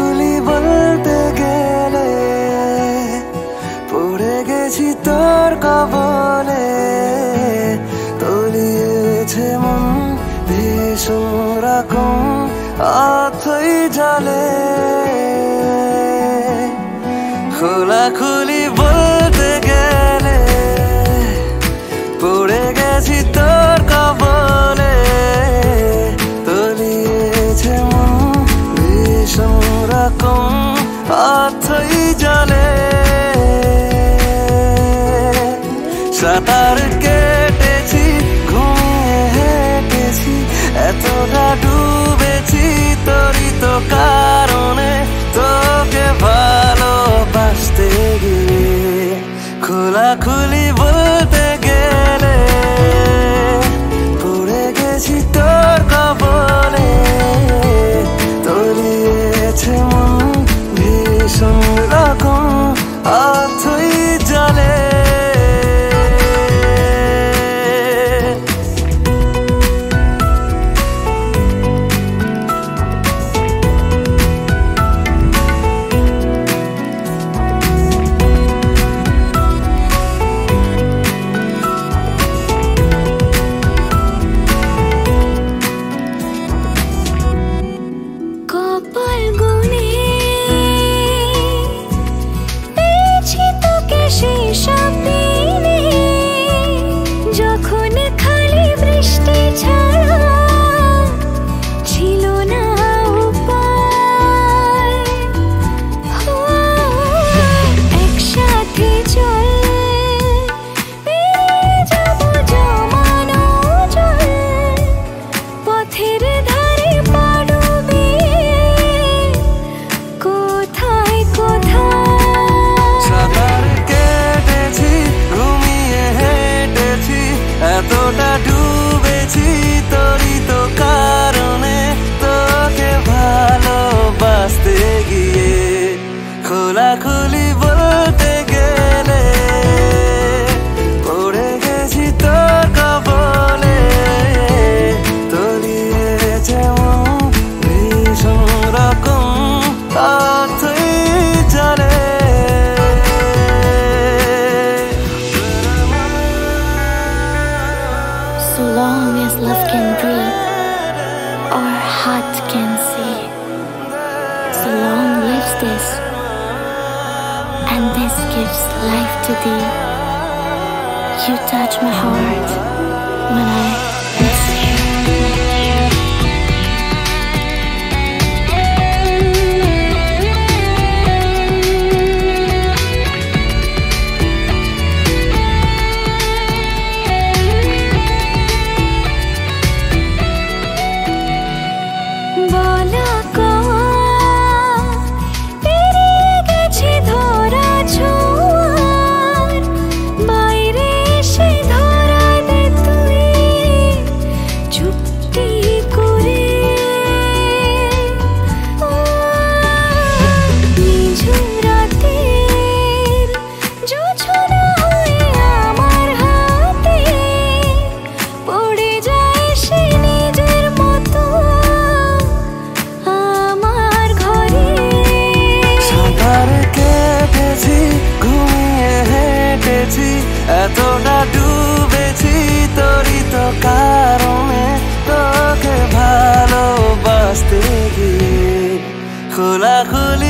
খোলাখুলি বলতে গেলে পড়ে গেছি তোর কবলে। তলিয়েছে মন ভীষণ রকম অথই জলে। অথই জলে সাঁতার কেটেছি ঘুমিয়ে হেঁটেছি, এতটা ডুবেছি তোরই তো কারণে। তোকে ভালোবাসতে গিয়ে, খোলাখুলি বলতে গেলে। পড়ে গেছি তোর কবলে, তলিয়েছে মন ভীষণ। খোলাখুলি বলতে গেলে পড়ে গেছি তোর কবলে তলিয়েছে মন ভীষণ রকম অথই জলে So long as love can breathe or heart can see So long lives this gives life to thee You touch my heart when I খোলাখুলি